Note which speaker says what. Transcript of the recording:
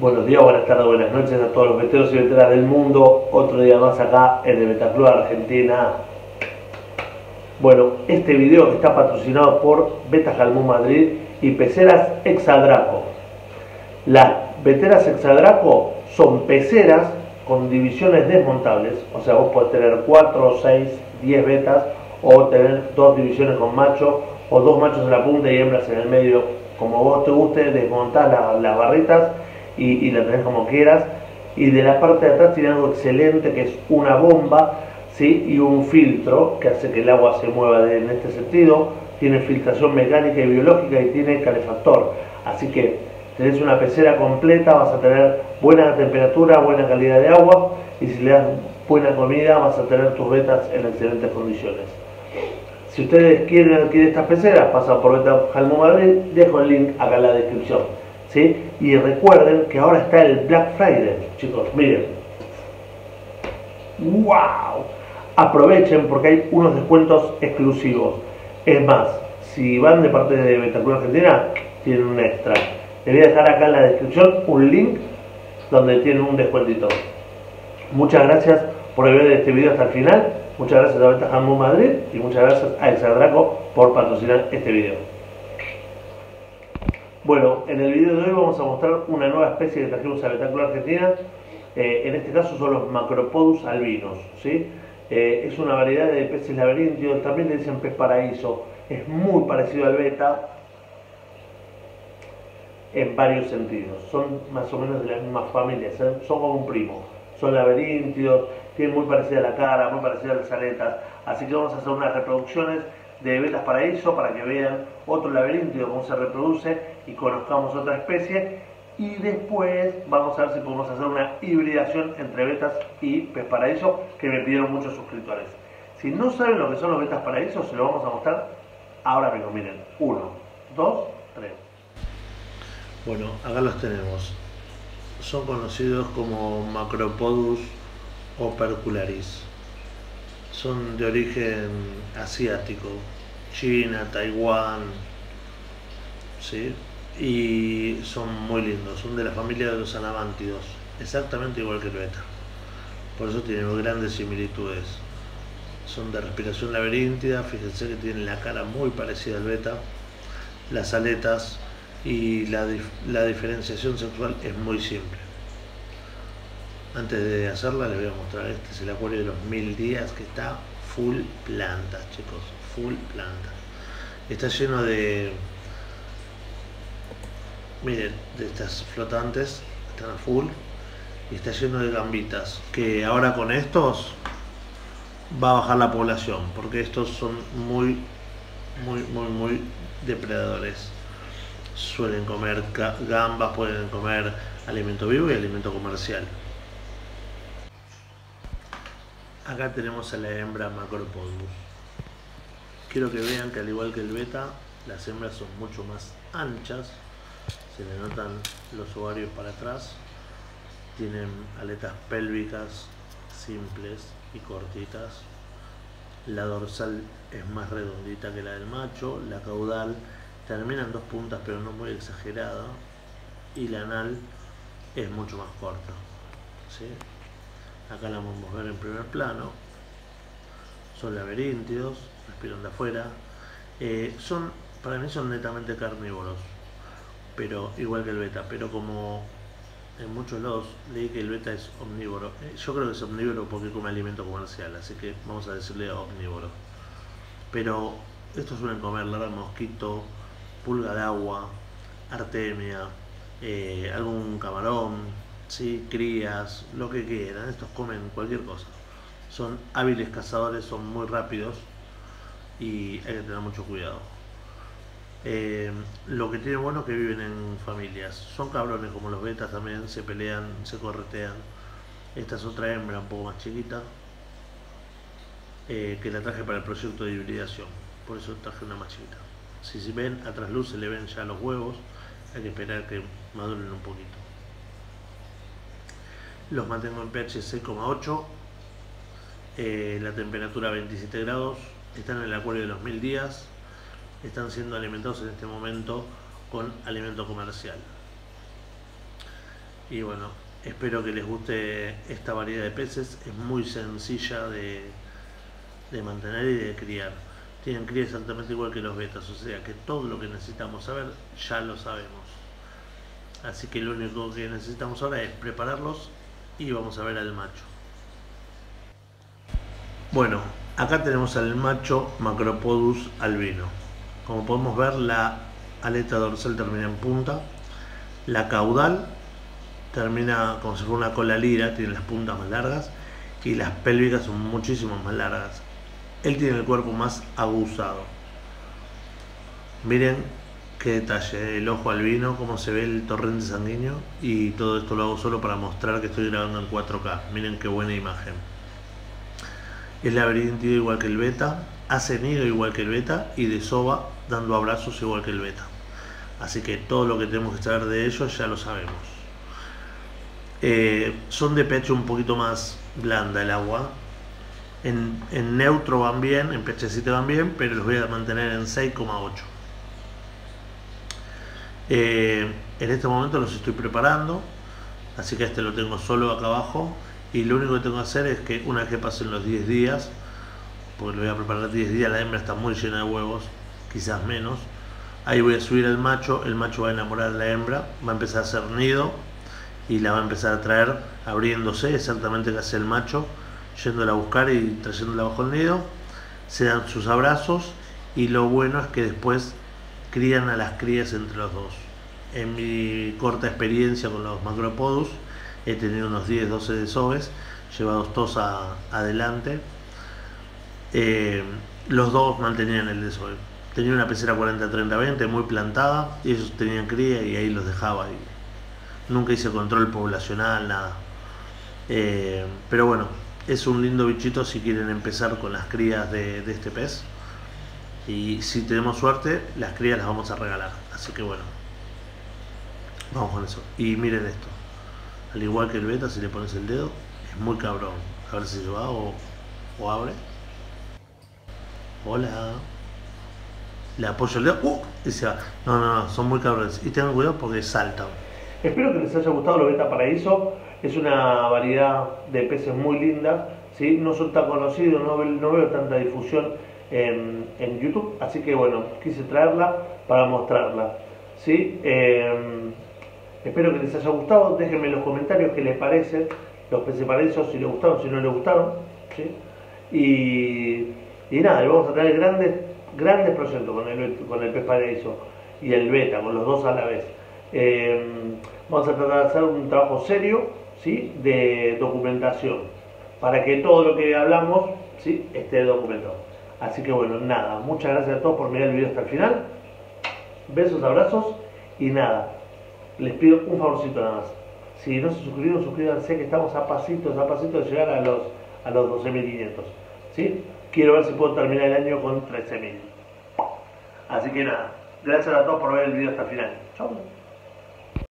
Speaker 1: Buenos días, buenas tardes, buenas noches a todos los veteros y veteras del mundo. Otro día más acá en el Betaclub Argentina. Bueno, este video está patrocinado por Beta Jalmú Madrid y Peceras Exadraco. Las veteras Exadraco son peceras con divisiones desmontables, o sea, vos podés tener 4, 6, 10 betas o tener dos divisiones con macho o dos machos en la punta y hembras en el medio, como vos te guste, desmontar las barritas y, la tenés como quieras. Y de la parte de atrás tiene algo excelente que es una bomba ¿sí? y un filtro que hace que el agua se mueva en este sentido. Tiene filtración mecánica y biológica y tiene calefactor. Así que tenés una pecera completa, vas a tener buena temperatura, buena calidad de agua y si le das buena comida vas a tener tus vetas en excelentes condiciones. Si ustedes quieren adquirir estas peceras, pasan por Beta Jalmo Madrid, dejo el link acá en la descripción. ¿Sí? Y recuerden que ahora está el Black Friday, chicos, miren. ¡Wow! Aprovechen porque hay unos descuentos exclusivos. Es más, si van de parte de Betaclub Argentina, tienen un extra. Les voy a dejar acá en la descripción un link donde tienen un descuentito. Muchas gracias por ver este video hasta el final. Muchas gracias a Beta Madrid y muchas gracias a Exadraco por patrocinar este video. Bueno, en el video de hoy vamos a mostrar una nueva especie que trajimos a Betáculo Argentina. Eh, en este caso son los Macropodus albinos. ¿sí? Eh, es una variedad de peces laberíntidos, también le dicen pez paraíso. Es muy parecido al beta en varios sentidos. Son más o menos de la misma familia, son como un primo. Son laberíntidos, tienen muy parecida la cara, muy parecida a las aletas. Así que vamos a hacer unas reproducciones de Betas Paraíso para que vean otro laberinto, cómo se reproduce y conozcamos otra especie. Y después vamos a ver si podemos hacer una hibridación entre Betas y Pez Paraíso que me pidieron muchos suscriptores. Si no saben lo que son los Betas Paraíso, se lo vamos a mostrar ahora mismo. Miren, uno, dos, tres. Bueno, acá los tenemos. Son conocidos como Macropodus opercularis son de origen asiático, China, Taiwán, ¿sí? y son muy lindos, son de la familia de los anamántidos, exactamente igual que el beta. Por eso tienen grandes similitudes. Son de respiración laberíntica, fíjense que tienen la cara muy parecida al beta, las aletas y la, la diferenciación sexual es muy simple. Antes de hacerla les voy a mostrar, este es el acuario de los mil días que está full plantas, chicos, full plantas. Está lleno de, miren, de estas flotantes, están a full, y está lleno de gambitas, que ahora con estos va a bajar la población, porque estos son muy, muy, muy, muy depredadores. Suelen comer gambas, pueden comer alimento vivo y alimento comercial. Acá tenemos a la hembra Macropodus. Quiero que vean que al igual que el beta, las hembras son mucho más anchas. Se le notan los ovarios para atrás. Tienen aletas pélvicas simples y cortitas. La dorsal es más redondita que la del macho. La caudal termina en dos puntas pero no muy exagerada. Y la anal es mucho más corta. ¿sí? Acá la podemos ver en primer plano. Son laberíntidos respiran de afuera. Eh, son para mí son netamente carnívoros pero igual que el beta. Pero como en muchos lados leí que el beta es omnívoro eh, yo creo que es omnívoro porque come alimento comercial así que vamos a decirle omnívoro. Pero estos suelen comer lara mosquito pulga de agua artemia eh, algún camarón ¿sí? crías, lo que quieran, estos comen cualquier cosa. Son hábiles cazadores, son muy rápidos y hay que tener mucho cuidado. Eh, lo que tiene bueno es que viven en familias. Son cabrones como los betas también, se pelean, se corretean. Esta es otra hembra un poco más chiquita eh, que la traje para el proyecto de hibridación. Por eso traje una más chiquita. Si, si ven, a luz se le ven ya los huevos, hay que esperar que maduren un poquito los mantengo en pH 6,8, eh, la temperatura 27 grados, están en el acuario de los mil días, están siendo alimentados en este momento con alimento comercial. Y bueno, espero que les guste esta variedad de peces. Es muy sencilla de, de mantener y de criar. Tienen cría exactamente igual que los betas, o sea que todo lo que necesitamos saber ya lo sabemos. Así que lo único que necesitamos ahora es prepararlos y vamos a ver al macho. Bueno, acá tenemos al macho Macropodus albino. Como podemos ver, la aleta dorsal termina en punta, la caudal termina como si fuera una cola lira, tiene las puntas más largas y las pélvicas son muchísimo más largas. Él tiene el cuerpo más aguzado. Miren qué detalle, el ojo albino, cómo se ve el torrente sanguíneo y todo esto lo hago solo para mostrar que estoy grabando en 4K. Miren qué buena imagen. Es laberintido igual que el beta, hace nido igual que el beta y desova dando abrazos igual que el beta. Así que todo lo que tenemos que saber de ellos ya lo sabemos. Eh, son de pecho un poquito más blanda el agua. En, neutro van bien, en pH 7 van bien, pero los voy a mantener en 6,8. Eh, en este momento los estoy preparando, así que este lo tengo solo acá abajo. Y lo único que tengo que hacer es que una vez que pasen los 10 días, porque lo voy a preparar 10 días, la hembra está muy llena de huevos, quizás menos. Ahí voy a subir al macho, el macho va a enamorar a la hembra, va a empezar a hacer nido y la va a empezar a traer abriéndose exactamente que hace el macho, yéndola a buscar y trayéndola bajo el nido. Se dan sus abrazos y lo bueno es que después crían a las crías entre los dos. En mi corta experiencia con los macropodus, he tenido unos 10, 12 desoves, llevados todos adelante. Eh, los dos mantenían el desove. Tenía una pecera 40-30-20 muy plantada y ellos tenían cría y ahí los dejaba. Nunca hice control poblacional, nada. Eh, pero bueno, es un lindo bichito si quieren empezar con las crías de este pez. Y si tenemos suerte, las crías las vamos a regalar. Así que bueno, vamos con eso. Y miren esto. Al igual que el beta, si le pones el dedo, es muy cabrón. A ver si se va o, o abre. Hola. Le apoyo el dedo. ¡Uh! Y se va. No, no, no, son muy cabrones. Y tengan cuidado porque saltan. Espero que les haya gustado lo Beta Paraíso. Es una variedad de peces muy linda. ¿sí? No son tan conocidos, no, no veo tanta difusión en, YouTube. Así que bueno, quise traerla para mostrarla. ¿sí? Em, espero que les haya gustado. Déjenme en los comentarios qué les parecen los peces si les gustaron, si no les gustaron. ¿sí? Y, y nada, vamos a traer grandes, grandes proyectos con el, con el pez paraíso y el beta, con los dos a la vez. Em, vamos a tratar de hacer un trabajo serio ¿sí? de documentación para que todo lo que hablamos ¿sí? esté documentado. Así que bueno, nada, muchas gracias a todos por mirar el video hasta el final. Besos, abrazos y nada, les pido un favorcito nada más. Si no se suscribieron, suscríbanse que estamos a pasitos, a pasitos de llegar a los, a los 12.500. ¿sí? Quiero ver si puedo terminar el año con 13.000. Así que nada, gracias a todos por ver el video hasta el final. Chao.